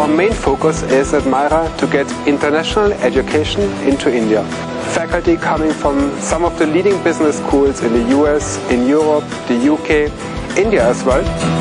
Our main focus is at Myra to get international education into India. Faculty coming from some of the leading business schools in the US, in Europe, the UK, India as well.